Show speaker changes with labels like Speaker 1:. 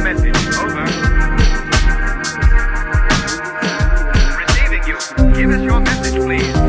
Speaker 1: message. Over. Receiving you. Give us your message, please.